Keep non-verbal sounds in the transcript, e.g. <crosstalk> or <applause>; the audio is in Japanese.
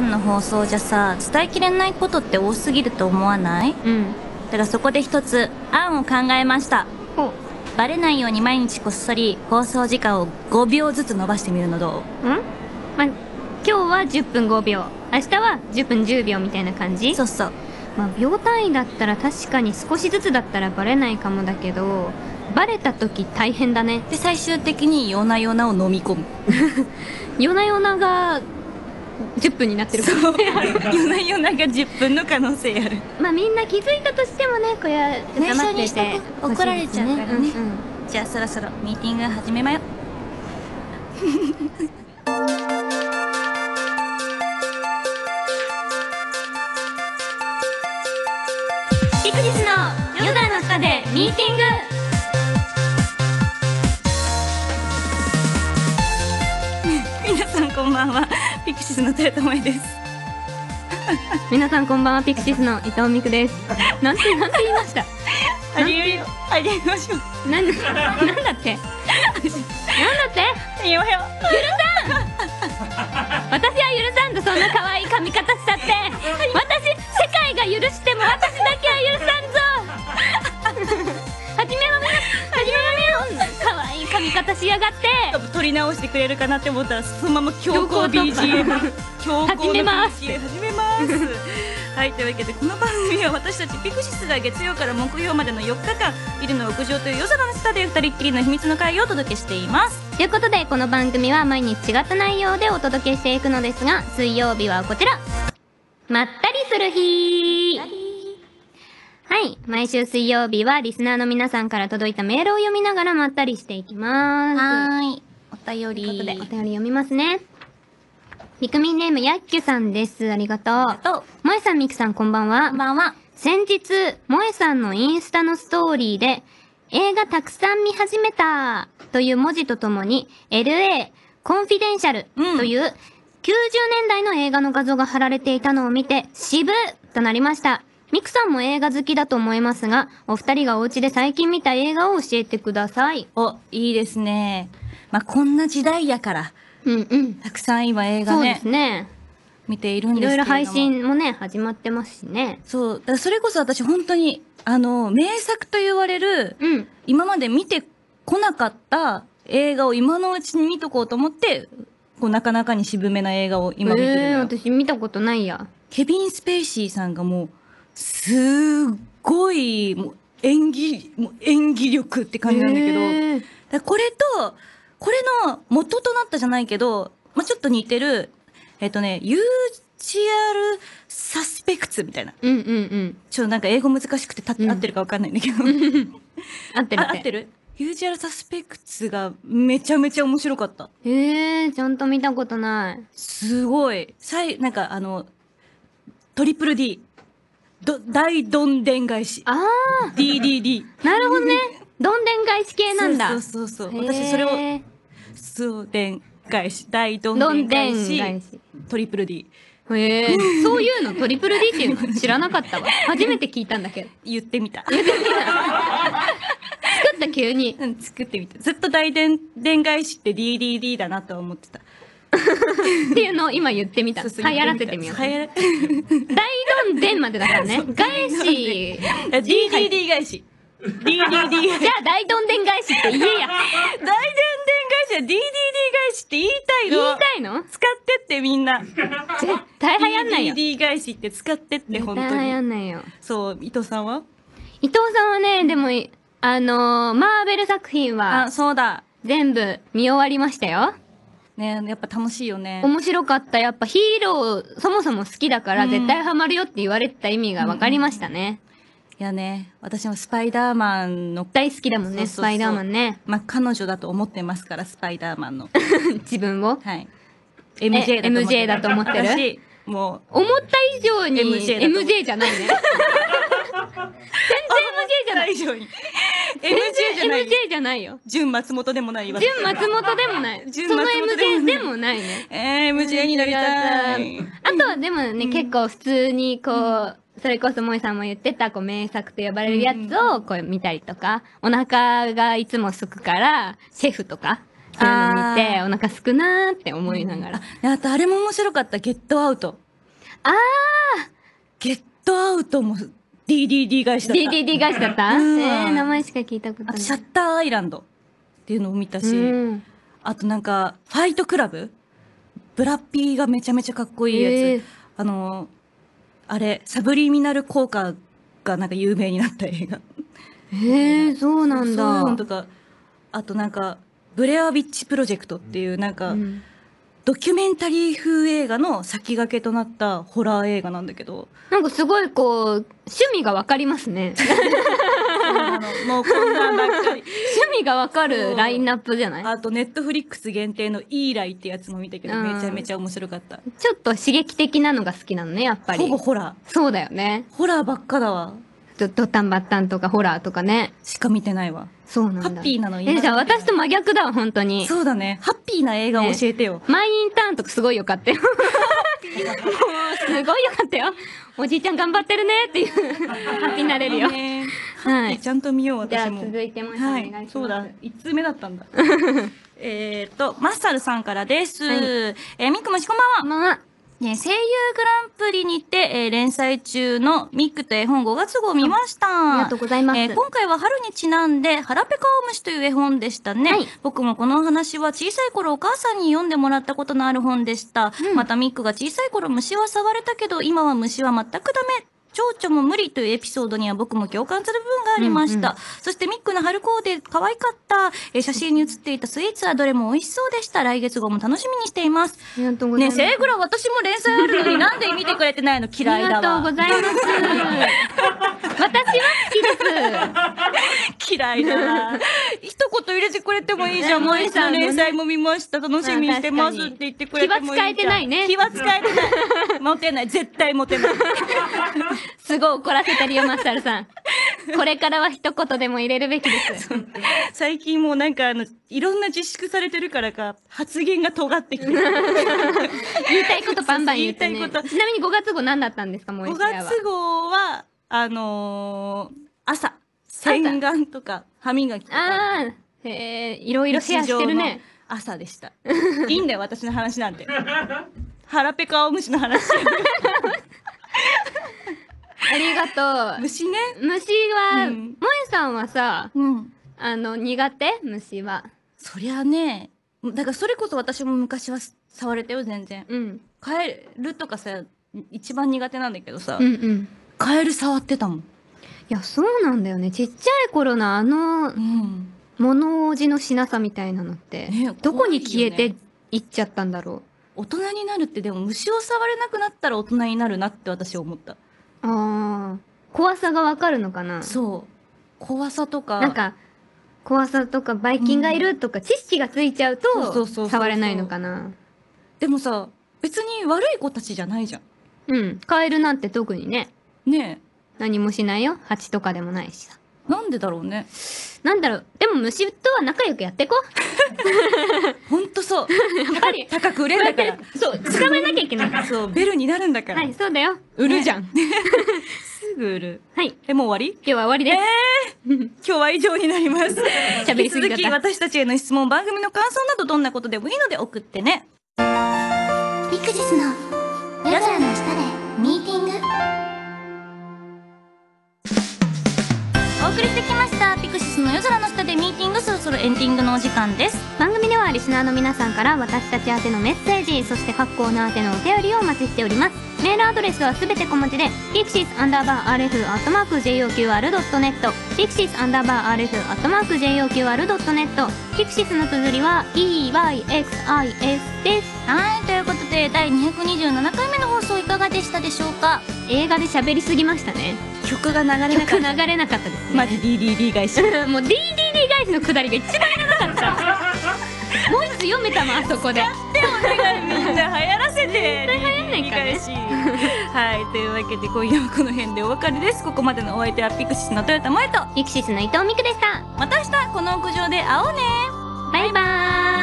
間の放送じゃさ伝えきれないことって多すぎると思わない？うん。だからそこで一つ案を考えました。ほバレないように毎日こっそり放送時間を5秒ずつ伸ばしてみるのどう？ん？まあ今日は10分5秒。明日は10分10秒みたいな感じ？そうそう。まあ秒単位だったら確かに少しずつだったらバレないかもだけどバレた時大変だね。で最終的に夜な夜なを飲み込む。<laughs> 夜な夜なが10分になってるから。夜な夜なが10分の可能性ある。まあみんな気づいたとしてもねこれは内緒黙ってて怒られちゃうからね。うんうん。じゃあそろそろミーティング始めまよピクシスの夜空の下でミーティング。皆さんこんばんはピクシスの豊田萌です。<laughs> 皆さんこんばんはピクシスの伊藤美久です。<laughs> なんてなんて言いました？ありえありえましょうなんなんだって？なんだって？いいわよ私は許さんとそんな可愛い髪型したって。<laughs> 私世界が許しても私だけは許さ愛い髪型しやがって。撮り直してくれるかなって思ったらそのまま強行 BGM <laughs> 強行の始めます。始めます。<laughs> はいというわけでこの番組は私たちピクシスが月曜から木曜までの4日間ビルの屋上という夜空の下で二人っきりの秘密の会をお届けしています。ということでこの番組は毎日違った内容でお届けしていくのですが水曜日はこちら。まったりする日はい毎週水曜日はリスナーの皆さんから届いたメールを読みながらまったりしていきますはーいお便ということで、おり便り読みますね。ピクミンネーム、やっきゅさんです。ありがとう。と萌えさん、みくさん、こんばんはこん。ばんは先日、萌えさんのインスタのストーリーで、映画たくさん見始めたという文字とともに、LA、コンフィデンシャルうんという90年代の映画の画像が貼られていたのを見て、渋っとなりました。ミクさんも映画好きだと思いますが、お二人がお家で最近見た映画を教えてください。おいいですねまあこんな時代やからうんうん。たくさん今映画そうでねすね。見ているんですけれどもいろいろ配信もね、始まってますしね。そうだそれこそ私本当にあの名作と言われるうん。今まで見てこなかった映画を今のうちに見とこうと思ってこうなかなかに渋めな映画を今見てるのえー、よ、私見たことないや。ケビン・スペイシーさんがもうすっごいもう演技もう演技力って感じなんだけど、だこれとこれの元となったじゃないけど、まあ、ちょっと似てるえっとねユージアル・サスペクツみたいな。うんうんうん。ちょっとなんか英語難しくてた、うん。合ってるかわかんないんだけど。<laughs> 合ってるあ合ってる？ユージアル・サスペクツがめちゃめちゃ面白かった。へえー、ちゃんと見たことない。すごい。さいなんかあのトリプル D ど大どんでん返し。あ DDD ー、なるほどね。どんでん返し系なんだ。そうそうそうそう。私それをそうでん返し。大どんどでん返し。返し。トリプル D へえー、そういうの？トリプル D っていうの？知らなかったわ。初めて聞いたんだけど。言ってみた。作った急に。うん作ってみた。ずっと大でんでん返しって DDD だなとは思ってたっていうのを今言ってみた。そうそう流行らせてみよう。大どんでんまでだからね。返し。DDD 返し DDD 返しじゃあ大どんでん返しって言えや。大でんでん返しは DDD 返しって言いたい言のいたいの？使ってってみんな絶対流行んないよ。DDD 返しって使ってって絶本当対流行にんないよ。そう伊藤さんは？伊藤さんはね、でも、あのーマーベル作品はあそうだ全部見終わりましたよ。ねやっぱ楽しいよね面白かった。やっぱヒーロー、そもそも好きだからうん絶対ハマるよって言われてた意味が分かりましたね。いやね私もスパイダーマンの大好きだもんね、スパイダーマンね。まあ彼女だと思ってますからスパイダーマンの <laughs> 自分を？はい MJ だと思って MJ だと思ってる？私も思った以上に MJ MJ じゃないね。<laughs> 全然 MJ じゃない。以上に全 <laughs> MJ じゃ然ない MJ じゃないよ。純松本でもないわ。純松本でもない。その純松本でも MJ ない。でもないね。えー、MJ になりたい。あとはでもね、結構普通にこう、それこそ萌さんも言ってた、こう、名作と呼ばれるやつをこう見たりとか、お腹がいつもすくから、シェフとか、そういうの見て、あお腹すくなーって思いながら。であとあれも面白かった。ゲットアウト。あゲットアウトも DDD 返しだった。DDD 返しだった？うん。えー、名前しか聞いたことない。あとシャッターアイランドっていうのを見たし、うん。あとなんかファイトクラブブラッピーがめちゃめちゃかっこいいやつ、へー。あのあれサブリミナル効果がなんか有名になった映画。へえ、そうなんそういうとかあとなんかブレアビッチプロジェクトっていうなんか、うんドキュメンタリー風映画の先駆けとなったホラー映画なんだけど。なんかすごいこう、趣味がわかりますね。もうこんなんばっかり。趣味がわかるラインナップじゃない？あとネットフリックス限定の「イーライ」ってやつも見たけどうん。めちゃめちゃ面白かった。ちょっと刺激的なのが好きなのね、やっぱり。ほぼホラそうだよね。ーホラーばっかだわドドタンバッタンとかホラーとかね。しか見てないわそうなんだ。ハッピーなの？え、じゃあ私と真逆だわ、本当に。そうだねハッピーな映画を教えてよ、マイインターンとかすごいよかったよ。<laughs> すごいよかったよ。おじいちゃん頑張ってるねっていう、ハッピーになれるよ。ねはい。ちゃんと見ようじゃあ私も続いてもおはい願いします。そうだ1通目だったんだ <laughs> えっとマッサルさんからです、はいえー、ミックもしこんばんは。ね、声優グランプリにて、えー連載中のミックと絵本5月号を見ました。ありがとうございますえー今回は春にちなんで、腹ペカオムシという絵本でしたね。はい僕もこのお話は小さい頃お母さんに読んでもらったことのある本でした。うんまたミックが小さい頃虫は触れたけど、今は虫は全くダメ。蝶々も無理というエピソードには僕も共感する部分がありました。うんそしてミックの春コーデ可愛かった。えー写真に写っていたスイーツはどれも美味しそうでした。来月号も楽しみにしています。ありがとうございねます。セイグラ私も連載あるのになんで見てくれてないの？嫌いだわ。ありがとうございます。私は好きです。<laughs> 嫌いだわ。一言入れてくれてもいいじゃん。ねもう一度萌えさん連載も見ました。楽しみにしてますって言ってくれてもいいじゃん。気は使えてないね気は使えてない。モテない。絶対モテない。<laughs> すごい怒らせてるよ、マッサルさん。これからは一言でも入れるべきです。最近もうなんかあの、いろんな自粛されてるからか、発言が尖ってきてる。<laughs> 言いたいことバンバン言ってね。言いたいことちなみに5月号何だったんですか、もう5一回は。月号は、あのー、朝、洗顔とか、歯磨きとか。あー、へえ、いろいろシェアしてるね。朝でした。いいんだよ、私の話なんて。<laughs> 腹ペカオムシの話。<laughs> ありがとう。虫ね。虫は、うん萌えさんはさ、うん。あの、苦手？虫は。そりゃね、だからそれこそ私も昔は触れたよ、全然。うん。カエルとかさ、一番苦手なんだけどさ、うんうん。カエル触ってたもん。いや、そうなんだよね。ちっちゃい頃のあのう、ん。物おじのしなさみたいなのって、ねどこに消えて怖いっちゃったんだろ大人になるってでも虫を触れなくなったら大人になるなって私思った。う。ああ。怖さがわかるのかな？そう。怖さとか。なんか、怖さとか、バイキンがいるとか、知識がついちゃうと、触れないのかな？でもさ、別に悪い子たちじゃないじゃん。うん。カエルなんて特にね、ね何もしないよ。蜂とかでもないしさ。え。なんでだろうね。なんだろう。でも虫とは仲良くやってこう。ほんとそう。やっぱり。高く売れるんだから。そう、捕まえなきゃいけない。そう、ベルになるんだから。はい、そうだよ。売るじゃん。<laughs> すぐ売る。はい。え、もう終わり？今日は終わりです。今日は以上になります。<laughs> 喋りすぎ私たちへの質問、番組の感想などどんなことでもいいので送ってね。ピクシスの夜空の下でミーティングお送りしてきました。ピクシスの夜空の下でミーティング、そろエンディングのお時間です。番組ではリスナーの皆さんから私たち宛てのメッセージ、そして各コーナー宛てのお便りをお待ちしております。メールアドレスはすべて小文字で、ピクシスアンダーバー RF アットマーク JOQR.net、ピクシスアンダーバー RF アットマーク JOQR.net、ピクシスの綴りは EYXIS です。はい、ということで、第227回目の放送いかがでしたでしょうか？映画で喋りすぎましたね。曲が流れなか曲った。流れなかったですね。マジ DDD 返し。<laughs> もう DDD 返しのくだりが一番長かった。もう一つ読めたもん、あそこで。みんな流行らせて。絶対流行んないからね。はい、というわけで今夜はこの辺でお別れです。ここまでのお相手はピクシスの豊田萌と、ピクシスの伊藤美久でした。また明日この屋上で会おうねバイバーイ。